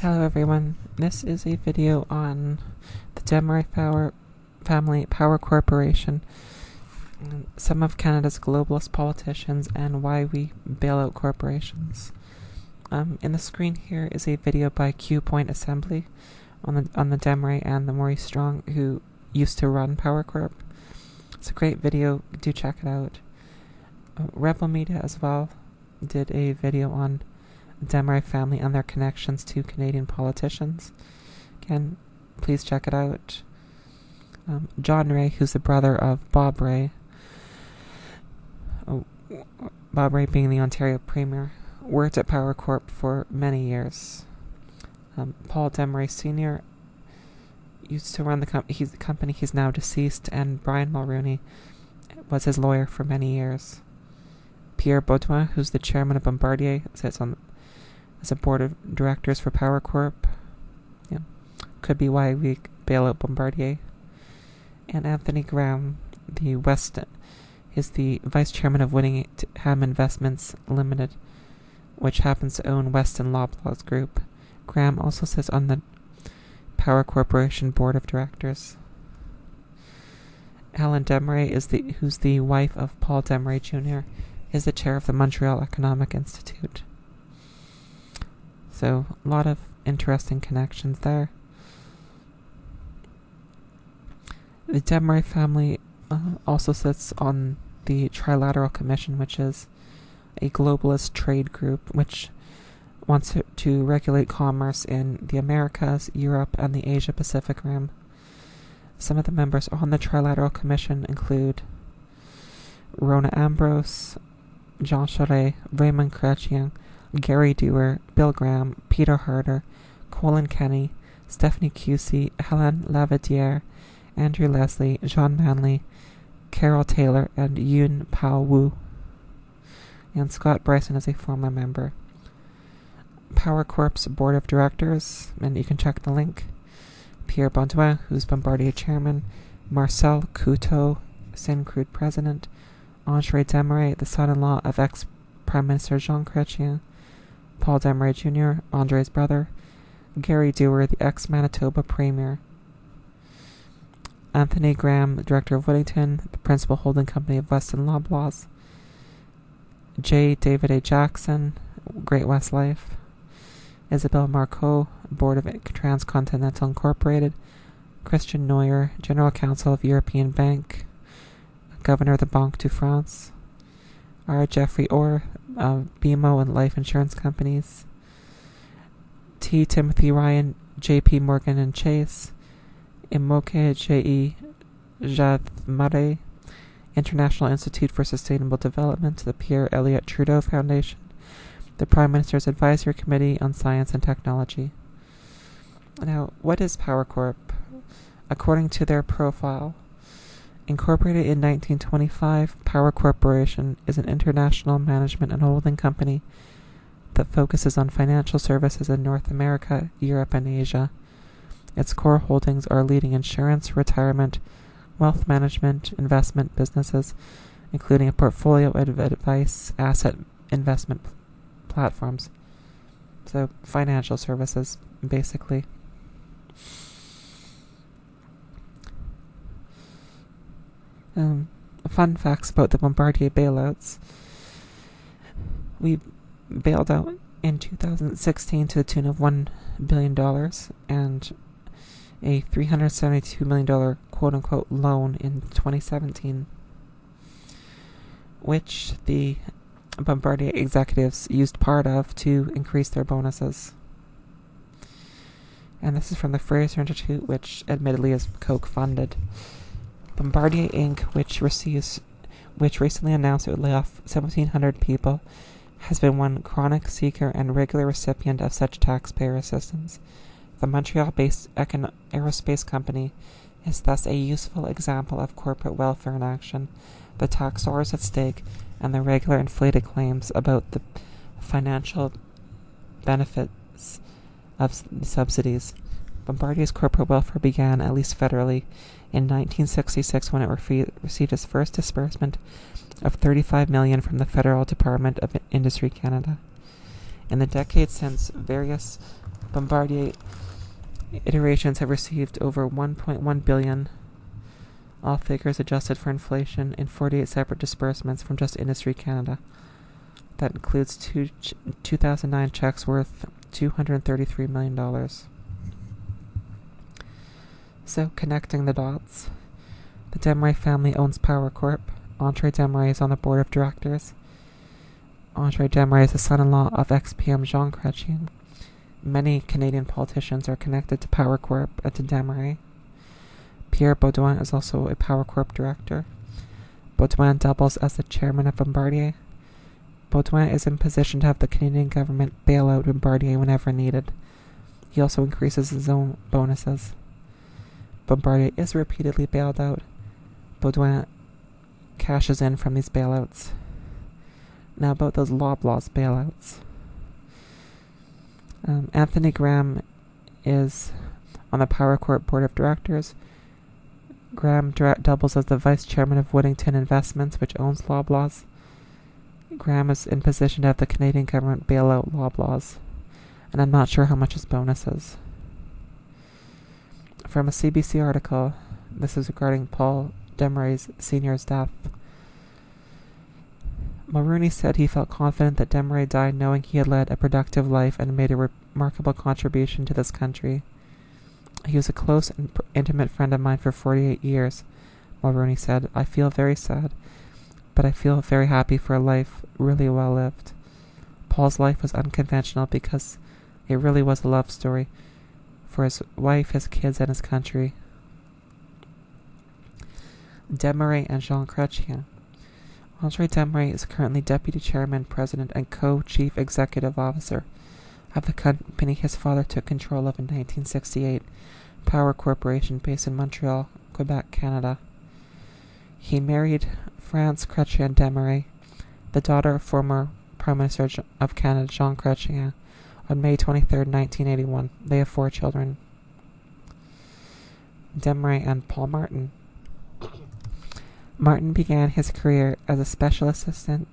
Hello everyone, this is a video on the Desmarais Power Family Power Corporation, some of Canada's globalist politicians, and why we bail out corporations. Um, in the screen here is a video by Q Point Assembly on the on the Desmarais and the Maurice Strong who used to run Power Corp. It's a great video, do check it out. Uh, Rebel Media as well did a video on Desmarais family and their connections to Canadian politicians. Again, please check it out. Um, John Rae, who's the brother of Bob Rae, oh, Bob Rae being the Ontario Premier, worked at Power Corp for many years. Um, Paul Desmarais Sr. used to run the, com- he's the company, he's now deceased, and Brian Mulroney was his lawyer for many years. Pierre Beaudoin, who's the chairman of Bombardier, sits on as a board of directors for Power Corp. Yeah, could be why we bail out Bombardier. And Anthony Graham, the West, is the vice chairman of Wittington Investments Limited, which happens to own Weston Loblaws Group. Graham also sits on the Power Corporation board of directors. Helen Desmarais is the who's the wife of Paul Desmarais Jr. is the chair of the Montreal Economic Institute. So, a lot of interesting connections there. The Desmarais family uh, also sits on the Trilateral Commission, which is a globalist trade group which wants to regulate commerce in the Americas, Europe, and the Asia Pacific Rim. Some of the members on the Trilateral Commission include Rona Ambrose, Jean Charest, Raymond Chrétien, Gary Doer, Bill Graham, Peter Harder, Colin Kenny, Stephanie Cusey, Helen Lavidiere, Andrew Leslie, John Manley, Carol Taylor, and Yun Pao Wu. And Scott Brison is a former member. Power Corp's board of directors, and you can check the link. Pierre Beaudoin, who's Bombardier chairman, Marcel Coutu, Syncrude president, Andre Desmarais, the son-in-law of ex-Prime Minister Jean Chrétien, Paul Desmarais Jr., Andre's brother, Gary Doer, the ex Manitoba Premier, Anthony Graham, director of Wittington, the principal holding company of Weston Loblaws, J. David A. Jackson, Great West Life, Isabelle Marcoux, Board of Transcontinental Incorporated, Christian Noyer, General Counsel of European Bank, Governor of the Banque de France, R. Jeffrey Orr, uh, BMO and life insurance companies, T. Timothy Ryan, J.P. Morgan and Chase, Emőke J.E. Szathmáry, International Institute for Sustainable Development, the Pierre Elliott Trudeau Foundation, the Prime Minister's Advisory Committee on Science and Technology. Now, what is Power Corp? According to their profile, Incorporated in 1925, Power Corporation is an international management and holding company that focuses on financial services in North America, Europe, and Asia. Its core holdings are leading insurance, retirement, wealth management, investment businesses, including a portfolio of advice, asset investment platforms. So, financial services, basically. Um, fun facts about the Bombardier bailouts. We bailed out in 2016 to the tune of $1 billion and a $372 million quote unquote loan in 2017, which the Bombardier executives used part of to increase their bonuses. And this is from the Fraser Institute, which admittedly is Koch funded. Bombardier Inc., which receives, which recently announced it would lay off 1,700 people, has been one chronic seeker and regular recipient of such taxpayer assistance. The Montreal-based aerospace company is thus a useful example of corporate welfare in action. The tax dollars at stake and the regular inflated claims about the financial benefits of subsidies. Bombardier's corporate welfare began, at least federally, in 1966 when it re- received its first disbursement of 35 million from the Federal Department of Industry Canada. In the decades since, various Bombardier iterations have received over 1.1 billion, all figures adjusted for inflation, in 48 separate disbursements from just Industry Canada. That includes two ch- 2009 checks worth $233 million. So, connecting the dots. The Desmarais family owns Power Corp. Andre Desmarais is on the board of directors. Andre Desmarais is the son-in-law of ex-PM Jean Chrétien. Many Canadian politicians are connected to Power Corp and to Desmarais. Pierre Beaudoin is also a Power Corp director. Beaudoin doubles as the chairman of Bombardier. Beaudoin is in position to have the Canadian government bail out Bombardier whenever needed. He also increases his own bonuses. Bombardier is repeatedly bailed out. Beaudoin cashes in from these bailouts. Now, about those Loblaws bailouts. Um, Anthony Graham is on the Power Corp board of directors. Graham doubles as the vice chairman of Wittington Investments, which owns Loblaws. Graham is in position to have the Canadian government bail out Loblaws, and I'm not sure how much his bonus is. From a CBC article, this is regarding Paul Desmarais Sr.'s death. Mulroney said he felt confident that Desmarais died knowing he had led a productive life and made a remarkable contribution to this country. He was a close and intimate friend of mine for 48 years, Mulroney said. I feel very sad, but I feel very happy for a life really well lived. Paul's life was unconventional because it really was a love story for his wife, his kids, and his country. Desmarais and Jean Chrétien. Andre Desmarais is currently Deputy Chairman, President, and Co-Chief Executive Officer of the company his father took control of in 1968, Power Corporation based in Montreal, Quebec, Canada. He married France Chrétien Desmarais, the daughter of former Prime Minister of Canada Jean Chrétien, on May 23, 1981. They have four children. Desmarais and Paul Martin. Martin began his career as a special assistant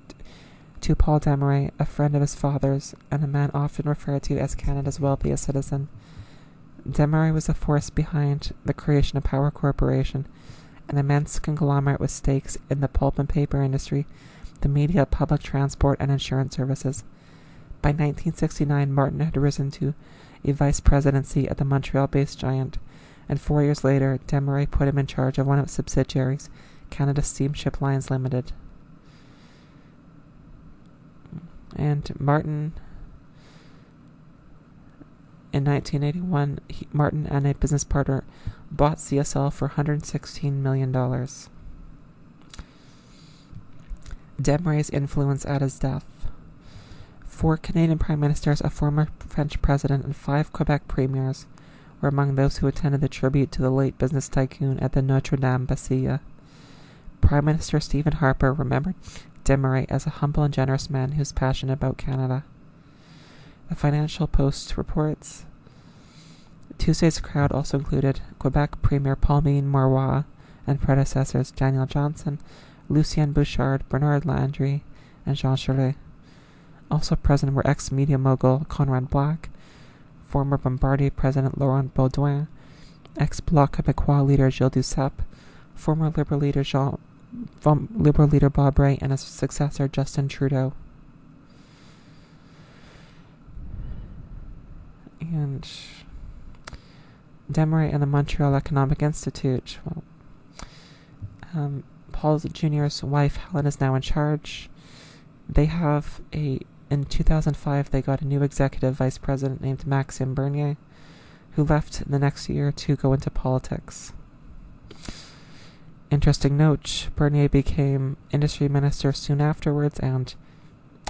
to Paul Desmarais, a friend of his father's, and a man often referred to as Canada's wealthiest citizen. Desmarais was the force behind the creation of Power Corporation, an immense conglomerate with stakes in the pulp and paper industry, the media, public transport, and insurance services. By 1969, Martin had risen to a vice presidency at the Montreal based giant, and four years later, Desmarais put him in charge of one of its subsidiaries, Canada Steamship Lines Limited. And Martin, in 1981, he, Martin and a business partner bought CSL for $116 million. Desmarais' influence at his death. Four Canadian prime ministers, a former French president, and five Quebec premiers were among those who attended the tribute to the late business tycoon at the Notre Dame Basilica. Prime Minister Stephen Harper remembered Desmarais as a humble and generous man who was passionate about Canada. The Financial Post reports Tuesday's crowd also included Quebec Premier Pauline Marois and predecessors Daniel Johnson, Lucien Bouchard, Bernard Landry, and Jean Charest. Also present were ex media mogul Conrad Black, former Bombardier president Laurent Beaudoin, ex Bloc Québécois leader Gilles Duceppe, former Liberal leader Jean Liberal leader Bob Rae, and his successor Justin Trudeau. And Desmarais and the Montreal Economic Institute. Well, um, Paul Jr.'s wife Helen is now in charge. They have a in 2005 they got a new executive vice president named Maxime Bernier, who left the next year to go into politics. Interesting note Bernier became industry minister soon afterwards and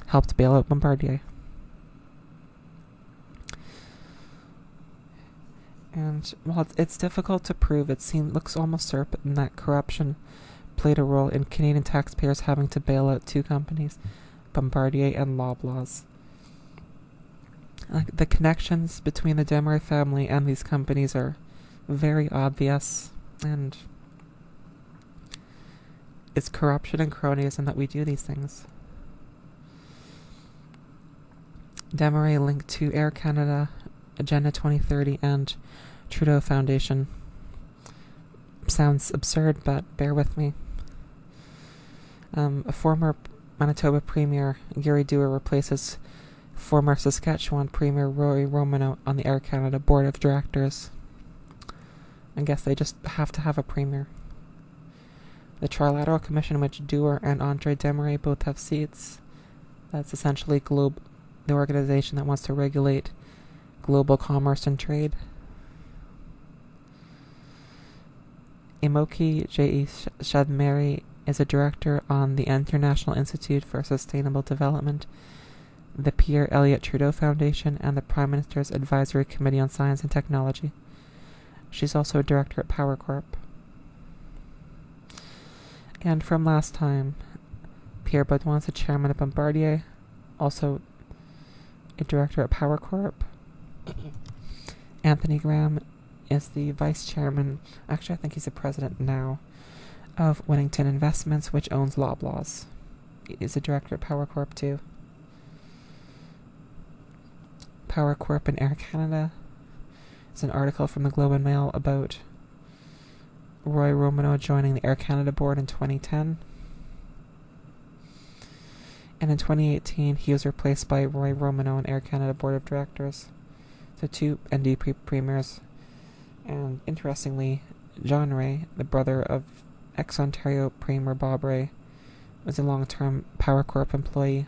helped bail out Bombardier. And while it's difficult to prove, it seems looks almost certain that corruption played a role in Canadian taxpayers having to bail out two companies, Bombardier and Loblaws. Like the connections between the Desmarais family and these companies are very obvious, and it's corruption and cronyism that we do these things. Desmarais linked to Air Canada Agenda 2030 and Trudeau Foundation. Sounds absurd, but bear with me. Um, a former Manitoba Premier Gary Doer replaces former Saskatchewan Premier Roy Romanow on the Air Canada Board of Directors. I guess they just have to have a Premier. The Trilateral Commission, in which Doer and Andre Desmarais both have seats, that's essentially Globe, the organization that wants to regulate global commerce and trade. Emőke J.E. Szathmáry is a director on the International Institute for Sustainable Development, the Pierre Elliott Trudeau Foundation, and the Prime Minister's Advisory Committee on Science and Technology. She's also a director at Power Corp. And from last time, Pierre Beaudoin is the chairman of Bombardier, also a director at Power Corp. Anthony Graham is the vice chairman, actually, I think he's the president now, of Wittington Investments, which owns Loblaws. Is a director at Power Corp, too. Power Corp and Air Canada. It's an article from the Globe and Mail about Roy Romanow joining the Air Canada board in 2010. And in 2018, he was replaced by Roy Romanow on Air Canada board of directors. So two NDP premiers. And interestingly, John Rae, the brother of ex Ontario Premier Bob Rae, was a long term Power Corp employee.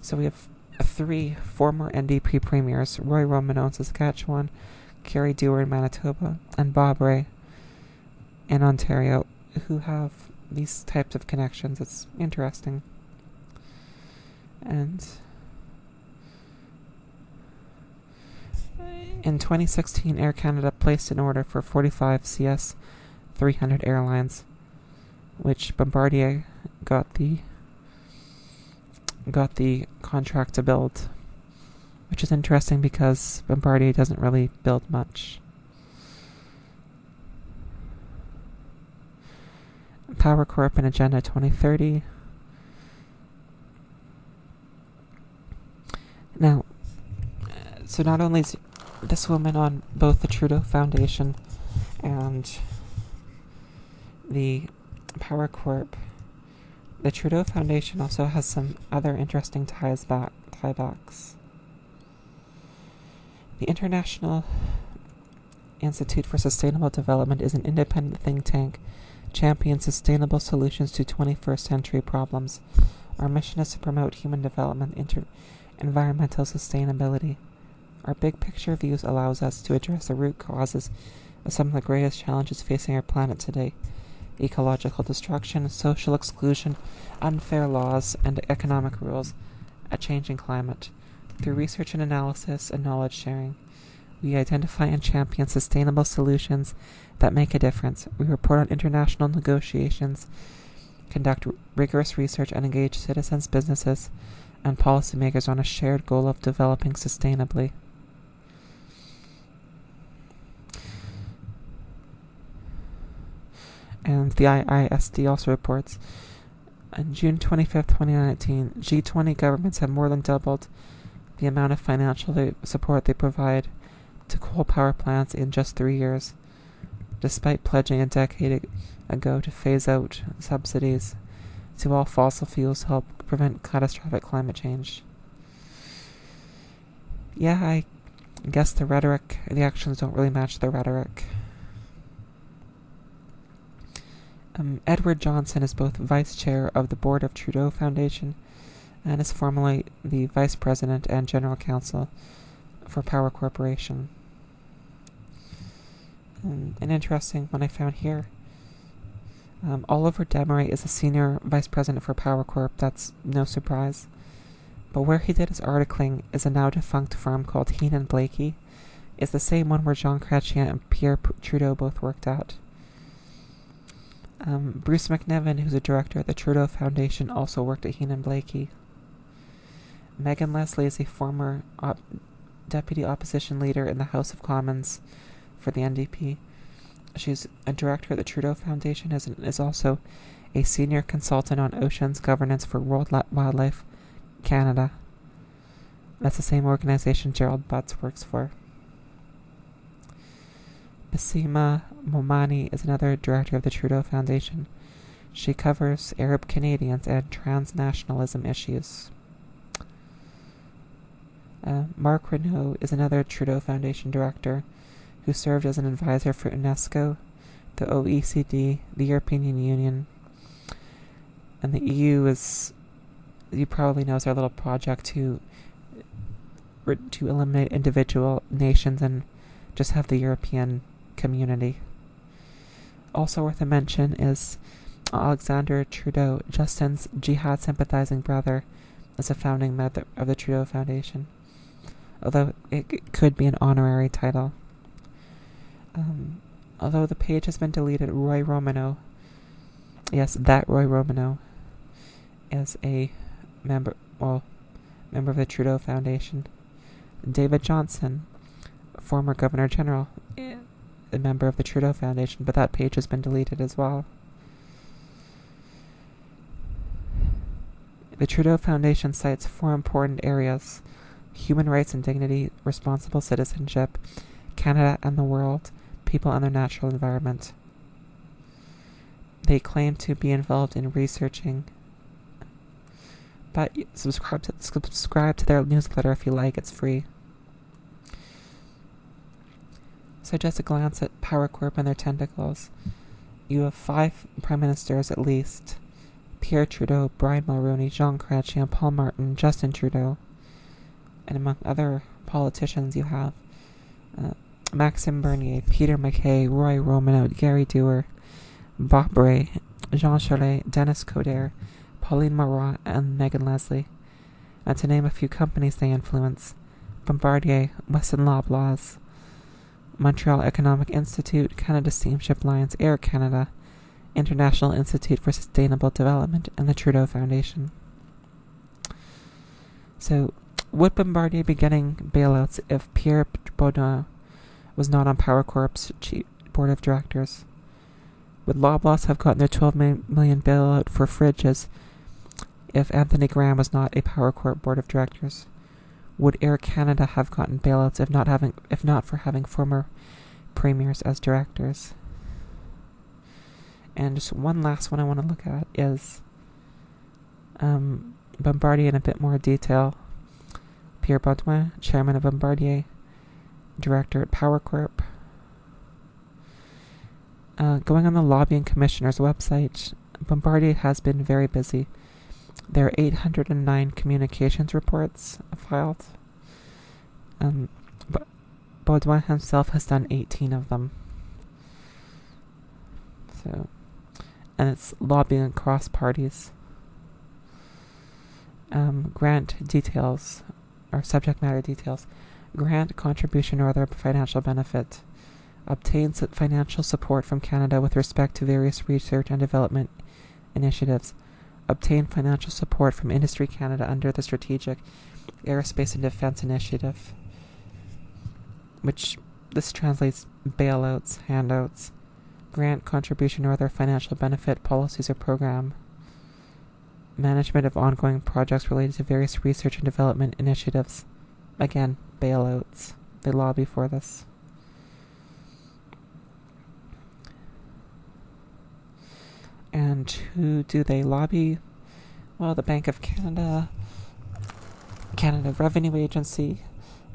So we have three former NDP premiers Roy Romanow in Saskatchewan, Gary Doer in Manitoba, and Bob Rae in Ontario who have these types of connections. It's interesting. And in 2016, Air Canada placed an order for 45 CS 300 airlines, which Bombardier got the got the contract to build, which is interesting because Bombardier doesn't really build much. Power Corp and Agenda 2030. Now, so not only is this woman on both the Trudeau Foundation and the Power Corp, the Trudeau Foundation also has some other interesting ties back tiebacks. The International Institute for Sustainable Development is an independent think tank champions sustainable solutions to 21st century problems. Our mission is to promote human development, inter- environmental sustainability. Our big picture views allows us to address the root causes of some of the greatest challenges facing our planet today ecological destruction, social exclusion, unfair laws, and economic rules, a changing climate. Through research and analysis and knowledge sharing, we identify and champion sustainable solutions that make a difference. We report on international negotiations, conduct rigorous research, and engage citizens, businesses, and policymakers on a shared goal of developing sustainably. And the IISD also reports. On June 25, 2019, G20 governments have more than doubled the amount of financial support they provide to coal power plants in just three years, despite pledging a decade ago to phase out subsidies to all fossil fuels to help prevent catastrophic climate change. Yeah, I guess the rhetoric, the actions don't really match the rhetoric. Um, Edward Johnson is both vice chair of the board of Trudeau Foundation and is formerly the vice president and general counsel for Power Corporation. Um, an interesting one I found here. Um, Oliver Desmarais is a senior vice president for Power Corp. That's no surprise. But where he did his articling is a now defunct firm called Heenan Blaikie. It's the same one where Jean Chrétien and Pierre Trudeau both worked at. Um, Bruce McNiven, who's a director at the Trudeau Foundation, also worked at Heenan Blaikie. Megan Leslie is a former op- deputy opposition leader in the House of Commons for the NDP. She's a director at the Trudeau Foundation and is also a senior consultant on oceans governance for World Wildlife Canada. That's the same organization Gerald Butts works for. Naseema Momani is another director of the Trudeau Foundation. She covers Arab Canadians and transnationalism issues. Uh, Marc Renaud is another Trudeau Foundation director who served as an advisor for UNESCO, the OECD, the European Union, and the EU is, you probably know, is our little project to to eliminate individual nations and just have the European community. Also worth a mention is Alexander Trudeau, Justin's jihad sympathizing brother, is a founding member of the Trudeau Foundation, although it could be an honorary title. Um, although the page has been deleted, Roy Romanow, yes, that Roy Romanow, is a member, well, member of the Trudeau Foundation. David Johnston, former Governor General, a member of the Trudeau Foundation, but that page has been deleted as well. The Trudeau Foundation cites four important areas human rights and dignity, responsible citizenship, Canada and the world, people and their natural environment. They claim to be involved in researching, but subscribe to, subscribe to their newsletter if you like, it's free. So just a glance at Power Corp and their tentacles. You have five prime ministers at least. Pierre Trudeau, Brian Mulroney, Jean Chrétien, Paul Martin, Justin Trudeau. And among other politicians you have uh, Bernier, Peter MacKay, Roy Romanow, Gary Doer, Bob Rae, Jean Charest, Denis Coderre, Pauline Marois, and Megan Leslie. And to name a few companies they influence Bombardier, Weston Loblaws, Montreal Economic Institute, Canada Steamship Lines, Air Canada, International Institute for Sustainable Development, and the Trudeau Foundation. So, would Bombardier be getting bailouts if Pierre Beaudoin was not on Power Corp's board of directors? Would Loblaws have gotten their 12 million bailout for fridges if Anthony Graham was not a Power Corp board of directors? Would Air Canada have gotten bailouts if not having if not for having former premiers as directors? And just one last one I want to look at is um, Bombardier in a bit more detail. Pierre Beaudoin, chairman of Bombardier, director at Power Corp. Uh, going on the lobbying commissioner's website, Bombardier has been very busy. There are 809 communications reports filed. Um, but Beaudoin himself has done 18 of them. So, and it's lobbying across parties. Um, grant details, or subject matter details. Grant, contribution, or other financial benefit. Obtains financial support from Canada with respect to various research and development initiatives obtain financial support from Industry Canada under the Strategic Aerospace and Defense Initiative, which this translates bailouts, handouts, grant, contribution, or other financial benefit policies or program, management of ongoing projects related to various research and development initiatives. Again, bailouts. They lobby for this. And who do they lobby? Well, the Bank of Canada, Canada Revenue Agency,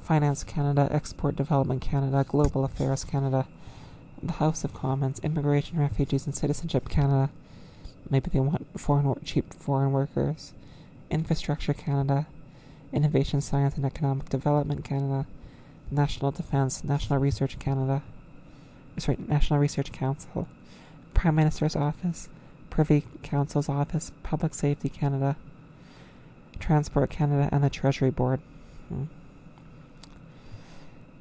Finance Canada, Export Development Canada, Global Affairs Canada, the House of Commons, Immigration, Refugees, and Citizenship Canada. Maybe they want foreign cheap foreign workers. Infrastructure Canada, Innovation, Science, and Economic Development Canada, National Defense, National Research Canada, sorry, National Research Council, Prime Minister's Office, Privy Council's Office, Public Safety Canada, Transport Canada, and the Treasury Board. Hmm.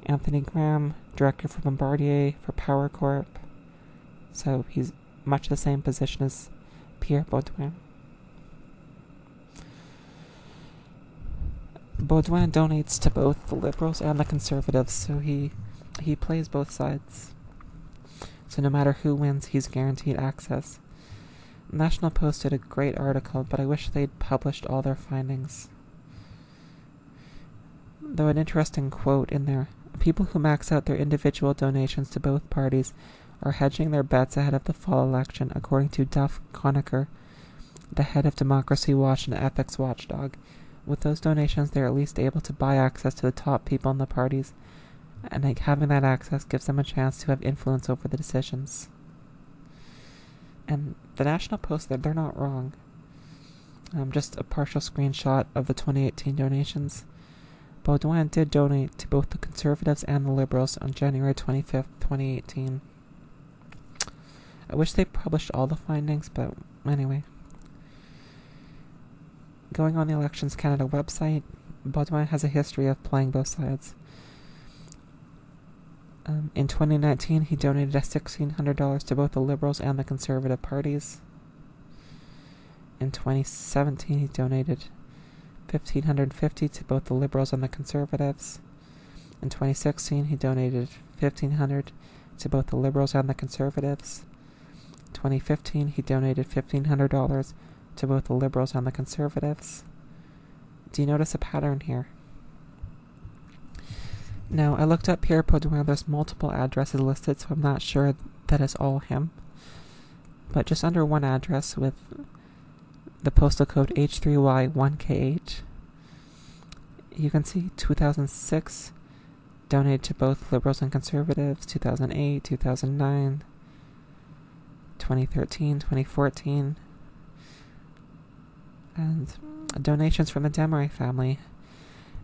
Anthony Graham, Director for Bombardier for Power Corp. So he's much the same position as Pierre Beaudoin. Beaudoin donates to both the Liberals and the Conservatives, so he he plays both sides. So no matter who wins, he's guaranteed access. National Post did a great article, but I wish they'd published all their findings. Though an interesting quote in there people who max out their individual donations to both parties are hedging their bets ahead of the fall election, according to Duff Conacher, the head of Democracy Watch and ethics watchdog. With those donations, they're at least able to buy access to the top people in the parties, and like, having that access gives them a chance to have influence over the decisions. And the National Post, they're, they're not wrong. Um, just a partial screenshot of the 2018 donations. Beaudoin did donate to both the Conservatives and the Liberals on January 25th, 2018. I wish they published all the findings, but anyway. Going on the Elections Canada website, Beaudoin has a history of playing both sides. Um, in 2019, he donated $1,600 to both the Liberals and the Conservative parties. In 2017, he donated $1,550 to both the Liberals and the Conservatives. In 2016, he donated $1,500 to both the Liberals and the Conservatives. 2015, he donated $1,500 to both the Liberals and the Conservatives. Do you notice a pattern here? Now, I looked up Pierre Beaudoin. There's multiple addresses listed, so I'm not sure that is all him. But just under one address with the postal code H3Y1KH, you can see 2006 donated to both Liberals and Conservatives, 2008, 2009, 2013, 2014, and donations from the Desmarais family.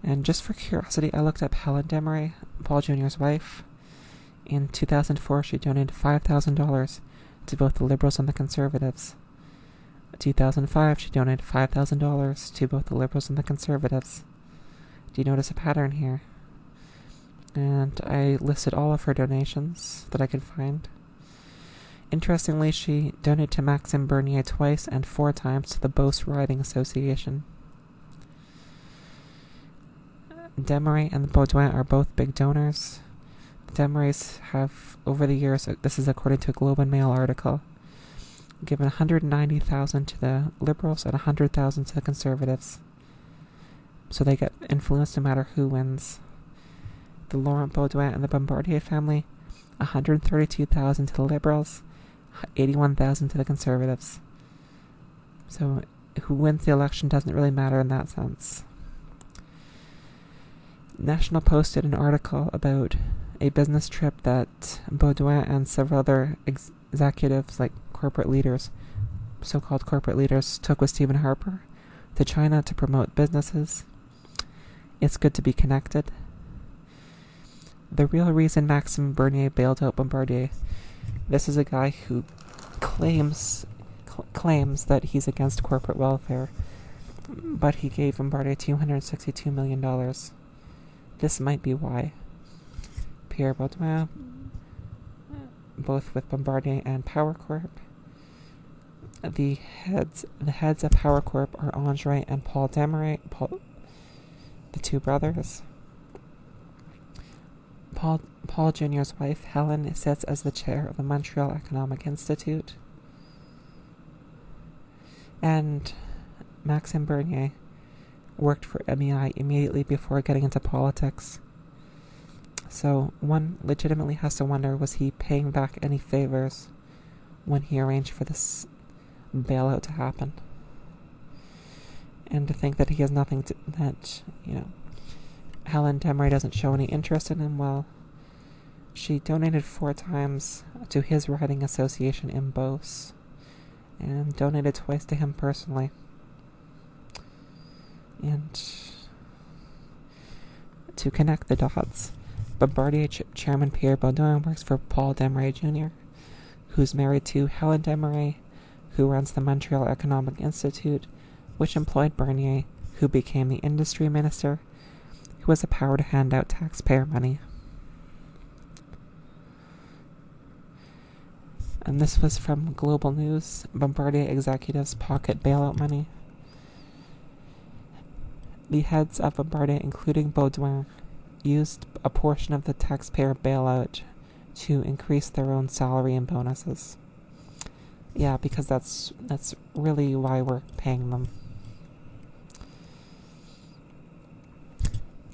And just for curiosity, I looked up Helen Desmarais, Paul Jr.'s wife. In 2004, she donated $5,000 to both the Liberals and the Conservatives. In 2005, she donated $5,000 to both the Liberals and the Conservatives. Do you notice a pattern here? And I listed all of her donations that I could find. Interestingly, she donated to Maxime Bernier twice and four times to the Beauce Riding Association. Desmarais and Beaudoin are both big donors. The Desmarais have, over the years, uh, this is according to a Globe and Mail article, given 190,000 to the Liberals and 100,000 to the Conservatives. So they get influence no matter who wins. The Laurent Beaudoin and the Bombardier family, 132,000 to the Liberals, 81,000 to the Conservatives. So who wins the election doesn't really matter in that sense. National posted an article about a business trip that Beaudoin and several other ex- executives, like corporate leaders, so called corporate leaders, took with Stephen Harper to China to promote businesses. It's good to be connected. The real reason Maxime Bernier bailed out Bombardier, this is a guy who claims cl- claims that he's against corporate welfare, but he gave Bombardier $262 million. This might be why. Pierre Beaudoin, both with Bombardier and Power Corp. The heads the heads of Power Corp are Andre and Paul Desmarais, Paul, the two brothers. Paul Paul Jr.'s wife Helen sits as the chair of the Montreal Economic Institute. And Maxime Bernier worked for MEI immediately before getting into politics. So one legitimately has to wonder was he paying back any favors when he arranged for this bailout to happen? And to think that he has nothing to, that, you know, Helen Desmarais doesn't show any interest in him, well, she donated four times to his riding association in Beauce and donated twice to him personally. And to connect the dots, Bombardier ch- chairman Pierre Beaudoin works for Paul Desmarais Jr., who's married to Helen Desmarais, who runs the Montreal Economic Institute, which employed Bernier, who became the industry minister, who has the power to hand out taxpayer money. And this was from Global News Bombardier executives pocket bailout money. The heads of Bombardier, including Beaudoin, used a portion of the taxpayer bailout to increase their own salary and bonuses. Yeah, because that's that's really why we're paying them.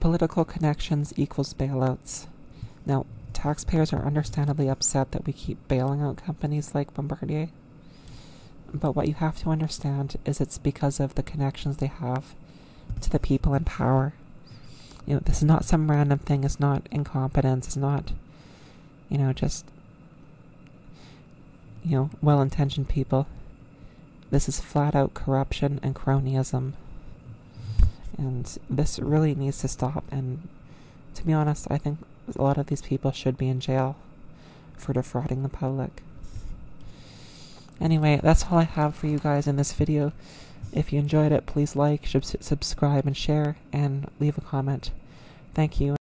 political connections equals bailouts. Now, taxpayers are understandably upset that we keep bailing out companies like Bombardier. But what you have to understand is it's because of the connections they have to the people in power. You know, this is not some random thing, it's not incompetence, it's not, you know, just, you know, well intentioned people. This is flat out corruption and cronyism. And this really needs to stop. And to be honest, I think a lot of these people should be in jail for defrauding the public. Anyway, that's all I have for you guys in this video. If you enjoyed it, please like, subscribe, and share, and leave a comment. Thank you.